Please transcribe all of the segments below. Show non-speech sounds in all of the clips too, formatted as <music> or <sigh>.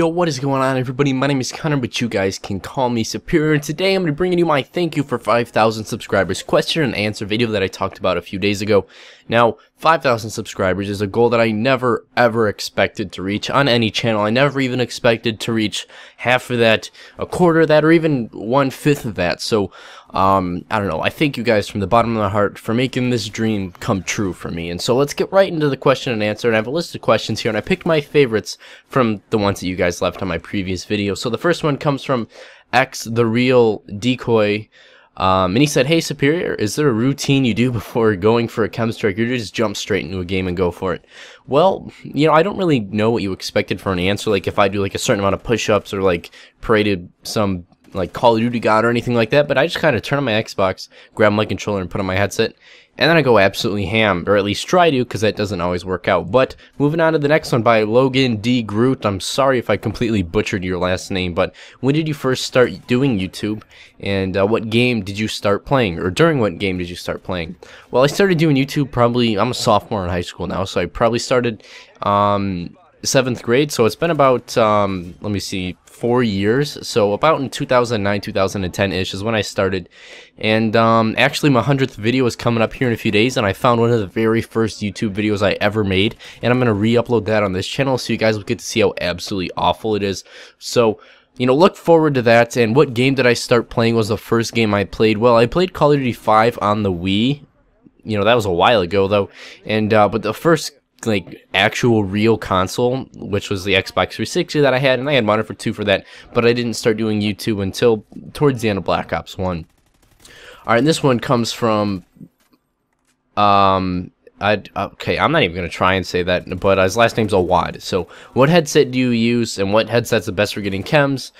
Yo, what is going on everybody? My name is Connor, but you guys can call me Superior, and today I'm going to be bringing you my thank you for 5,000 subscribers question and answer video that I talked about a few days ago. Now, 5,000 subscribers is a goal that I never ever expected to reach on any channel. I never even expected to reach half of that, a quarter of that, or even one-fifth of that. So, um, I don't know. I thank you guys from the bottom of my heart for making this dream come true for me. And so let's get right into the question and answer. And I have a list of questions here, and I picked my favorites from the ones that you guys left on my previous video. So the first one comes from X the Real Decoy. Um, and he said, Hey Superior, is there a routine you do <laughs> before going for a KEM strike you just jump straight into a game and go for it? Well, you know, I don't really know what you expected for an answer. Like if I do like a certain amount of push-ups or like paraded some like Call of Duty God or anything like that, but I just kind of turn on my Xbox, grab my controller, and put on my headset, and then I go absolutely ham, or at least try to, because that doesn't always work out. But moving on to the next one by Logan D. Groot. I'm sorry if I completely butchered your last name, but when did you first start doing YouTube, and uh, what game did you start playing, or during what game did you start playing? Well, I started doing YouTube probably, I'm a sophomore in high school now, so I probably started um, seventh grade, so it's been about, um, let me see, four years. So about in 2009, 2010-ish is when I started. And um, actually my 100th video is coming up here in a few days, and I found one of the very first YouTube videos I ever made. And I'm going to re-upload that on this channel so you guys will get to see how absolutely awful it is. So you know, look forward to that. And what game did I start playing was the first game I played? Well, I played Call of Duty 5 on the Wii. You know, that was a while ago, though. And, uh, but the first like actual real console, which was the Xbox 360 that I had, and I had Modern Warfare 2 for that, but I didn't start doing YouTube until towards the end of Black Ops 1. Alright, and this one comes from, um, I okay, I'm not even to try and say that, but his last name's Awad. So, what headset do you use, and what headset's the best for getting KEMs?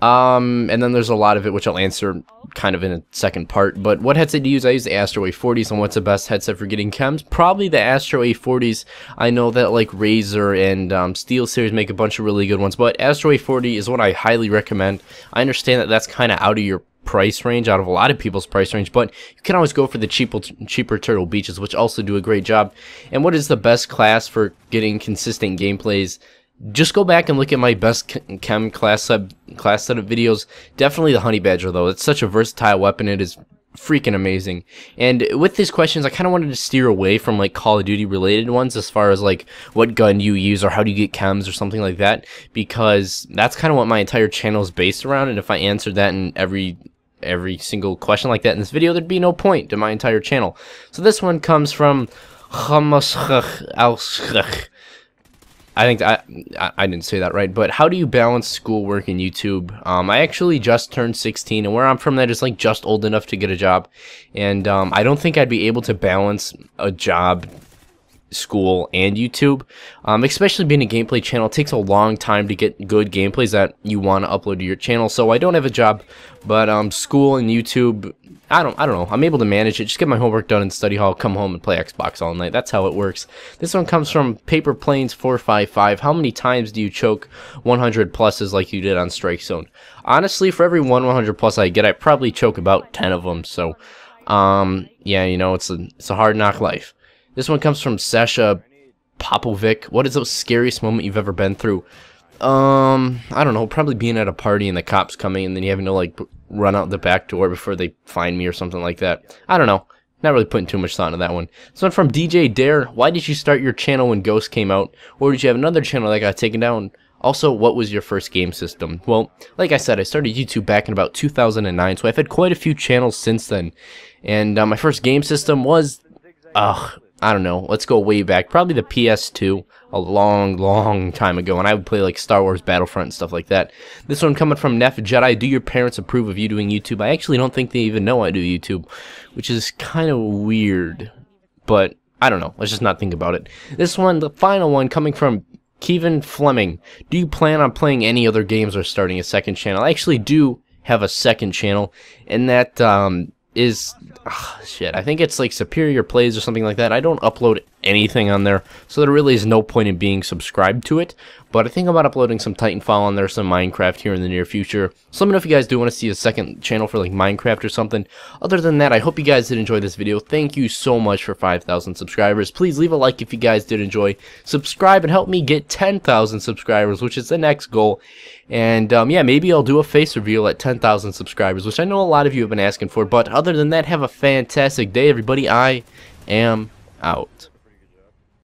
Um, and then there's a lot of it which I'll answer kind of in a second part. But what headset do you use? I use the Astro A40s, and what's the best headset for getting KEMs? Probably the Astro A40s. I know that like Razer and um, SteelSeries make a bunch of really good ones, but Astro A40 is what I highly recommend. I understand that that's kind of out of your price range out of a lot of people's price range but you can always go for the cheaper cheaper turtle beaches which also do a great job and what is the best class for getting consistent gameplays just go back and look at my best KEM class sub class set of videos. Definitely the honey badger though. It's such a versatile weapon. It is freaking amazing. And with these questions, I kind of wanted to steer away from like Call of Duty related ones as far as like what gun you use or how do you get KEMs or something like that because that's kind of what my entire channel is based around. And if I answered that in every every single question like that in this video, there'd be no point to my entire channel. So this one comes from I think I, I didn't say that right, but how do you balance schoolwork and YouTube? Um, I actually just turned 16, and where I'm from, that is like just old enough to get a job, and um, I don't think I'd be able to balance a job school and YouTube. Um, especially being a gameplay channel, it takes a long time to get good gameplays that you want to upload to your channel. So I don't have a job, but um, school and YouTube, I don't, I don't know. I'm able to manage it. Just get my homework done in study hall, come home and play Xbox all night. That's how it works. This one comes from Paper Planes 455. How many times do you choke 100 pluses like you did on Strike Zone? Honestly, for every one 100 plus I get, I probably choke about 10 of them. So, um, yeah, you know, it's a, it's a hard knock life. This one comes from Sasha Popovic. What is the scariest moment you've ever been through? Um, I don't know. Probably being at a party and the cops coming, and then you having to like run out the back door before they find me or something like that. I don't know. Not really putting too much thought into that one. This one from DJ Dare. Why did you start your channel when Ghost came out? Or did you have another channel that got taken down? Also, what was your first game system? Well, like I said, I started YouTube back in about 2009, so I've had quite a few channels since then. And uh, my first game system was, ugh, I don't know, let's go way back, probably the PS2, a long, long time ago, and I would play like Star Wars Battlefront and stuff like that. This one coming from Neff Jedi, do your parents approve of you doing YouTube? I actually don't think they even know I do YouTube, which is kind of weird, but I don't know, let's just not think about it. This one, the final one, coming from Kevin Fleming, do you plan on playing any other games or starting a second channel? I actually do have a second channel, and that um, is ugh, shit. I think it's like Superior Plays or something like that. I don't upload anything on there, so there really is no point in being subscribed to it. But I think about uploading some Titanfall on there, some Minecraft here in the near future. So let me know if you guys do want to see a second channel for like Minecraft or something. Other than that, I hope you guys did enjoy this video. Thank you so much for 5,000 subscribers. Please leave a like if you guys did enjoy. Subscribe and help me get 10,000 subscribers, which is the next goal. And um, yeah, maybe I'll do a face reveal at 10,000 subscribers, which I know a lot of you have been asking for. But other than that, have a fantastic day, everybody. I am out.